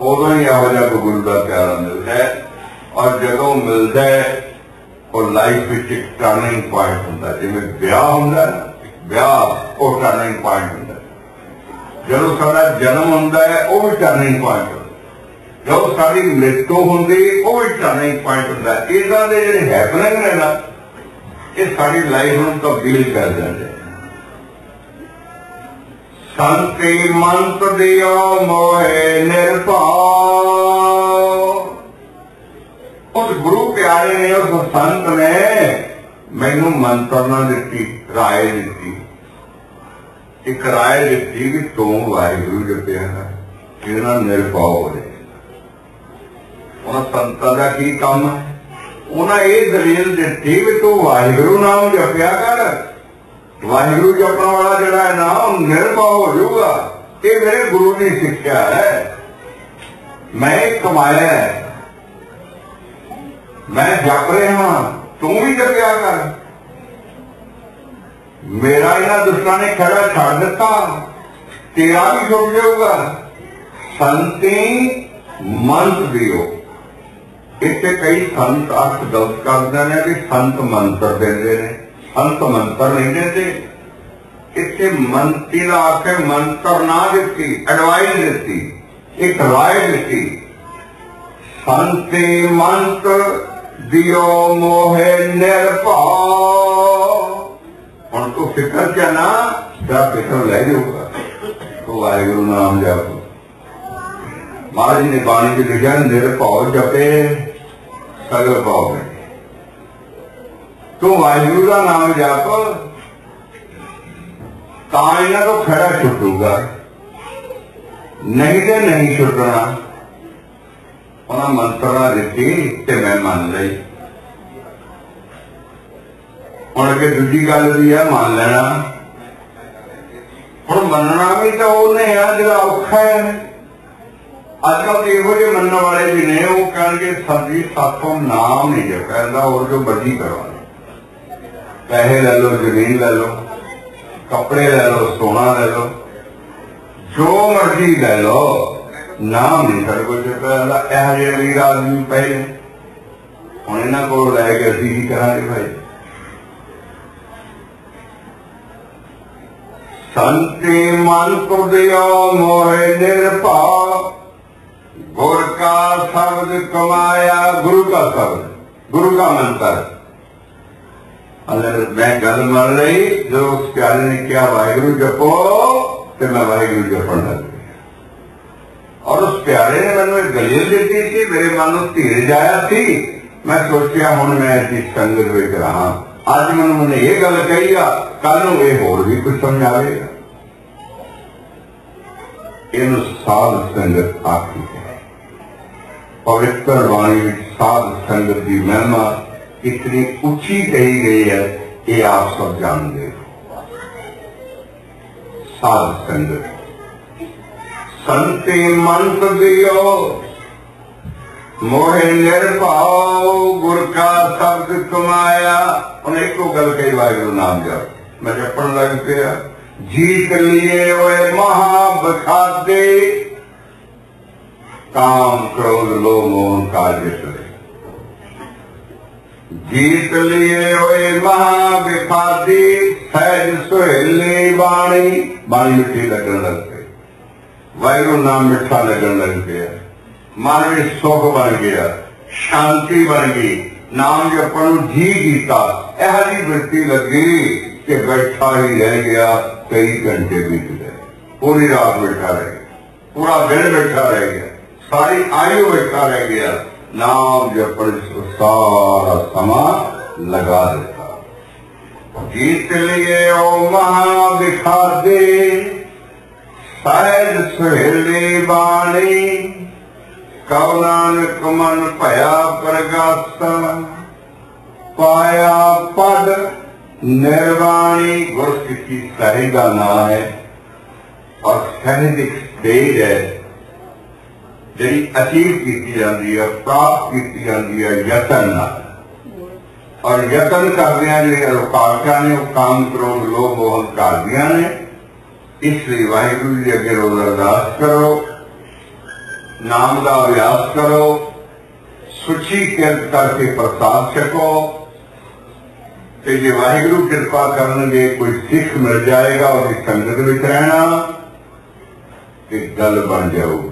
ਉਦੋਂ ਹੀ ਇਹੋ ਗੁਰੂ ਦਾ ਪਿਆਰਾ ਮਿਲਦਾ ਹੈ ਔਰ ਜਦੋਂ ਮਿਲਦਾ ਹੈ, ਉਹ ਲਾਈਫ ਵਿੱਚ ਇੱਕ ਟਰਨਿੰਗ ਪੁਆਇੰਟ ਹੁੰਦਾ ਜਿਵੇਂ ਵਿਆਹ ਹੁੰਦਾ ਵਿਆਹ, ਉਹ ਟਰਨਿੰਗ ਪੁਆਇੰਟ ਹੁੰਦਾ ਜਦੋਂ ਸਾਡਾ ਜਨਮ ਹੁੰਦਾ ਹੈ, ਉਹ ਵੀ ਟਰਨਿੰਗ ਪੁਆਇੰਟ ਹੁੰਦਾ ਜਦੋਂ ਸਾਡੀ ਮ੍ਰਿਤੂ ਹੁੰਦੀ, ਉਹ ਵੀ ਟਰਨਿੰਗ ਪੁਆਇੰਟ ਹੁੰਦਾ ਹੈ। ਦੇ ਜਿਹੜੇ ਹੈਪਨਿੰਗ ਨੇ ਨਾ, ਇਹ ਸਾਡੀ ਲਾਈਫ ਨੂੰ ਤਬਦੀਲ ਕਰ ਜਾਂਦੇ ਸੰਤੀ ਮੰਤ ਦਿਓ ਮੋਏ ਨਿਰਭਉ। ਉਸ ਗੁਰੂ ਪਿਆਰੇ ਨੇ, ਉਸ ਸੰਤ ਨੇ ਮੈਨੂੰ ਮੰਤਰ ਦਿੱਤੀ, ਰਾਏ ਦਿੱਤੀ। ਇੱਕ ਰਾਏ ਦਿੱਤੀ ਵੀ ਤੂੰ ਵਾਹਿਗੁਰੂ ਜਪਿਆ ਇਹਦੇ ਨਾਲ ਨਿਰਭਉ ਉਹਨਾਂ ਸੰਤਾਂ ਦਾ ਕੀ ਕੰਮ ਹੈ? ਉਹਨਾਂ ਇਹ ਦਲੀਲ ਦਿੱਤੀ ਵੀ ਤੂੰ ਵਾਹਿਗੁਰੂ ਨਾਮ ਜਪਿਆ ਕਰ ਵਾਹਿਗੁਰੂ ਜਪਣ ਵਾਲਾ ਜਿਹੜਾ ਹੈ ਨਾ ਉਹ ਨਿਰਭਉ ਹੋ ਜਾਊਗਾ। ਇਹ ਮੇਰੇ ਗੁਰੂ ਨੇ ਸਿੱਖਿਆ ਹੈ। ਮੈਂ ਕਮਾਇਆ ਹੈ। ਮੈਂ ਜਪ ਰਿਹਾ ਤੂੰ ਵੀ ਜਪਿਆ ਕਰ। ਮੇਰਾ ਇਹਨਾਂ ਦੁਸ਼ਮਣਾਂ ਨੇ ਖੜਾ ਛੱਡ ਦਿੱਤਾ। ਤੇਰਾ ਵੀ ਛੁੱਟ ਜਾਊਗਾ। ਸੰਤੀ ਮੰਤ ਦਿਓ। ਇੱਥੇ ਕਈ ਸੰਤ ਅਰਥ ਗਲਤ ਕਰਦੇ ਨੇ ਕਿ ਸੰਤ ਮੰਤਰ ਦਿੰਦੇ ਨੇ। ਸੰਤ ਮੰਤਰ ਨਹੀਂ ਦਿੰਦੇ। ਇੱਥੇ ਮੰਤੀ ਦਾ ਅਰਥ ਹੈ ਮੰਤਰ ਨਾ ਦਿੱਤੀ ਐਡਵਾਈਸ ਦਿੱਤੀ, ਇੱਕ ਰਾਏ ਦਿੱਤੀ। ਸੰਤੇ ਮੰਤ ਦਿਓ ਮੋਹਿ ਨਿਰਭਉ ਹੁਣ ਤੂੰ ਫਿਕਰ ਚ ਨਾ ਤਾਂ ਫਿਕਰ ਲੈ ਜਾਊਗਾ। ਤੂੰ ਵਾਹਿਗੁਰੂ ਨਾਮ ਜਪ। ਮਹਾਰਾਜ ਨੇ ਬਾਣੀ ਚ ਲਿਖਿਆ ਨਿਰਭਉ ਜਪੇ, ਸਗਲ ਪਾਉ ਤੂੰ ਵਾਹਿਗੁਰੂ ਦਾ ਨਾਮ ਜਪ, ਤਾਂ ਇਹਨਾਂ ਤੋਂ ਖੜਾ ਛੁੱਟੂਗਾ। ਨਹੀਂ ਤੇ ਨਹੀਂ ਛੁੱਟਣਾ। ਉਹਨਾਂ ਮੰਤਰਾਂ ਦਿੱਤੀ ਤੇ ਮੈਂ ਮੰਨ ਲਈ। ਹੁਣ ਕਿ ਦੂਜੀ ਗੱਲ ਵੀ ਆ, ਮੰਨ ਲੈਣਾ। ਹੁਣ ਮੰਨਣਾ ਵੀ ਤਾਂ ਉਹਨੇ ਆ, ਜਿਹੜਾ ਔਖਾ ਹੈ। ਅੱਜ ਕੱਲ ਇਹੋ ਜਿਹੇ ਮੰਨਣ ਵਾਲੇ ਵੀ ਨੇ, ਉਹ ਕਹਿਣਗੇ, ਸਾਡੀ ਸਾਥੋਂ ਨਾਮ ਨਹੀਂ ਜਪਦਾ ਹੋਰ ਜੋ ਮਰਜ਼ੀ ਕਰਵਾ ਪੈਸੇ ਲੈ ਲਓ, ਜ਼ਮੀਨ ਲੈ ਲਓ, ਕੱਪੜੇ ਲੈ ਲਓ, ਸੋਨਾ ਲੈ ਲਓ। ਜੋ ਮਰਜ਼ੀ ਲੈ ਲਓ, ਨਾਮ ਨਹੀਂ ਸਾਡੇ ਕੋਲ ਜਪਦਾ ਇਹ ਜਿਹੜੇ ਅਮੀਰ ਆਦਮੀ ਪਏ ਹੁਣ ਇਹਨਾਂ ਕੋਲ ਲੈ ਕੇ ਅਸੀਂ ਕੀ ਕਰਾਂਗੇ ਭਾਈ? ਸੰਤੇ ਮਨ ਕੁਦਿਓ ਮੋਹਿ ਨਿਰਭਉ ਗੁਰ ਕਾ ਸ਼ਬਦ ਕਮਾਇਆ ਗੁਰੂ ਕਾ ਸ਼ਬਦ, ਗੁਰੂ ਕਾ ਮੰਤਰ। ਅਗਰ ਮੈਂ ਗੱਲ ਮੰਨ ਲਈ, ਜੋ ਉਸ ਪਿਆਰੇ ਨੇ ਕਿਹਾ, ਵਾਹਿਗੁਰੂ ਜਪੋ, ਤੇ ਮੈਂ ਵਾਹਿਗੁਰੂ ਜਪਣ ਲੱਗ ਔਰ ਉਸ ਪਿਆਰੇ ਨੇ ਮੈਨੂੰ ਇੱਕ ਦਲੀਲ ਦਿੱਤੀ ਸੀ ਮੇਰੇ ਮਨ ਨੂੰ ਧੀਰਜ ਆਇਆ ਸੀ। ਮੈਂ ਸੋਚਿਆ, ਹੁਣ ਮੈਂ ਇਸ ਸੰਗਤ ਵਿੱਚ ਰਹਾ। ਅੱਜ ਮੈਨੂੰ ਉਹਨੇ ਇਹ ਗੱਲ ਕਹੀ ਆ ਕੱਲ ਨੂੰ ਇਹ ਹੋਰ ਵੀ ਕੁਝ ਸਮਝ ਆਵੇਗਾ ਇਹਨੂੰ ਸਾਧ ਸੰਗਤ ਆਖੀ ਹੈ। ਪਵਿੱਤਰ ਬਾਣੀ ਵਿੱਚ ਸਾਧ ਸੰਗਤ ਦੀ ਮਹਿਮਾ ਇਤਨੀ ਉੱਚੀ ਕਹੀ ਗਈ ਹੈ ਇਹ ਆਪ ਸਭ ਜਾਣਦੇ ਹੋ। ਸਾਧ ਸੰਗਤ, ਸੰਤੇ ਮੰਤ ਦਿਓ ਮੋਹਿ ਨਿਰਭਉ, ਗੁਰ ਕਾ ਸ਼ਬਦ ਕਮਾਇਆ। ਉਹਨੇ ਇੱਕੋ ਗੱਲ ਕਹੀ, ਵਾਹਿਗੁਰੂ ਨਾਮ ਜਪ। ਮੈਂ ਜਪਣ ਲੱਗ ਪਿਆ, ਜੀਤ ਲਿਏ ਓਏ ਮਹਾ ਬਖਾਦੇ ਕਾਮ ਕ੍ਰੋਧ ਲੋਭ ਮੋਹ ਕਾਜ ਜੀਤ ਲਿਏ ਓਏ ਮਹਾ ਬਖਾਦੇ ਸਹਿਜ ਸੁਹੇਲੇ ਬਾਣੀ ਬਾਣੀ ਮਿੱਠੀ ਲੱਗਣ ਲੱਗ ਪਈ। ਵਾਹਿਗੁਰੂ ਨਾਮ ਮਿੱਠਾ ਲੱਗਣ ਲੱਗ ਪਿਆ। ਮਨ ਵਿੱਚ ਸੁਖ ਬਣ ਗਿਆ, ਸ਼ਾਂਤੀ ਬਣ ਗਈ। ਨਾਮ ਜਪਣ ਨੂੰ ਜੀ ਕੀਤਾ, ਇਹ ਜੀ ਵਰਤੀ ਲੱਗੀ ਕਿ ਬੈਠਾ ਹੀ ਰਹਿ ਗਿਆ ਕਈ ਘੰਟੇ ਬੀਤ ਗਏ ਪੂਰੀ ਰਾਤ ਬੈਠਾ ਰਹਿ ਗਿਆ। ਪੂਰਾ ਦਿਨ ਬੈਠਾ ਰਹਿ ਗਿਆ। ਸਾਰੀ ਆਯੂ ਬੈਠਾ ਰਹਿ ਗਿਆ। ਨਾਮ ਜਪਣ ਵਿੱਚ ਸਾਰਾ ਸਮਾਂ ਲਗਾ ਦਿੱਤਾ। ਜੀਤ ਲਿਏ ਓ ਮਹਾ ਵਿਖਾਦੇ ਸਹਿਜ ਸੁਹੇਲੇ ਬਾਣੀ, ਕਉ ਕਮਨ ਮਨ ਭਇਆ ਪ੍ਰਗਾਸਾ, ਪਾਇਆ ਪਦ ਨਿਰਵਾਣੀ ਗੁਰਸਿੱਖੀ ਸਹਿਜ ਦਾ ਨਾਮ ਹੈ, ਔਰ ਸਹਿਜ ਇੱਕ ਸਟੇਜ ਹੈ ਜਿਹੜੀ ਅਚੀਵ ਕੀਤੀ ਜਾਂਦੀ ਹੈ, ਪ੍ਰਾਪਤ ਕੀਤੀ ਜਾਂਦੀ ਹੈ, ਯਤਨ ਨਾਲ। ਔਰ ਯਤਨ ਕਰਦਿਆਂ ਜਿਹੜੇ ਰੁਕਾਵਟਾਂ ਨੇ, ਉਹ ਕੰਮ ਕ੍ਰੋਧ, ਲੋਭ, ਮੋਹ ਕਰਦੀਆਂ ਨੇ। ਇਸ ਲਈ ਵਾਹਿਗੁਰੂ ਜੀ ਅੱਗੇ ਰੋਜ਼ ਅਰਦਾਸ ਕਰੋ, ਨਾਮ ਦਾ ਅਭਿਆਸ ਕਰੋ, ਸੁਚੀ ਕਿਰਤ ਕਰਕੇ ਪ੍ਰਸਾਦ ਛਕੋ। ਤੇ ਜੇ ਵਾਹਿਗੁਰੂ ਕਿਰਪਾ ਕਰਨਗੇ, ਕੋਈ ਸਿੱਖ ਮਿਲ ਜਾਏਗਾ, ਉਹਦੀ ਸੰਗਤ ਵਿੱਚ ਰਹਿਣਾ, ਤੇ ਗੱਲ ਬਣ ਜਾਊਗੀ।